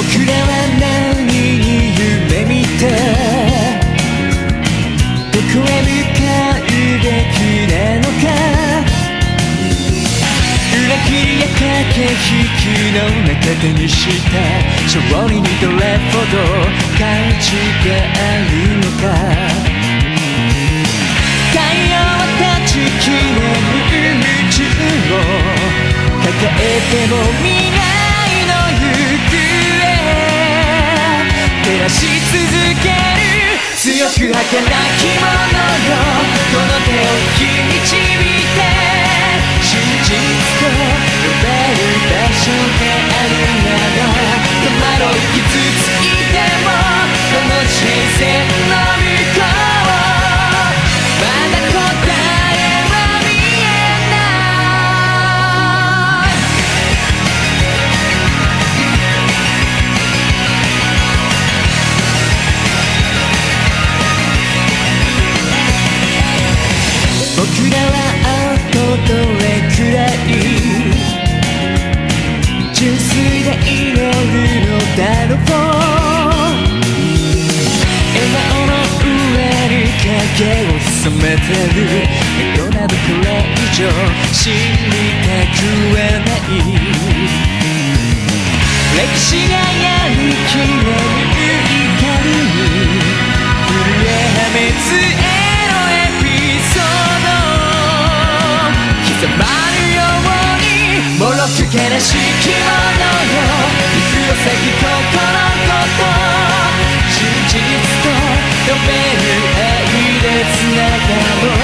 僕らは何に夢見てどこへ向かうべきなのか裏切りや駆け引きの中手にした勝利にどれほど価値があるのか太陽は断ち切れぬ宇宙を抱えても未砕けない着物よ。この手を引き導いて。僕らはあとどれくらい純粋で祈るのだろう。笑顔の上に影を染めてる。猫などこれ以上知りたくはない。にもろくけなしきものよ。肉を裂き心こと。真実と呼べる愛でつながろう。